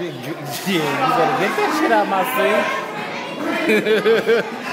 Yeah, you better get that shit out of my face.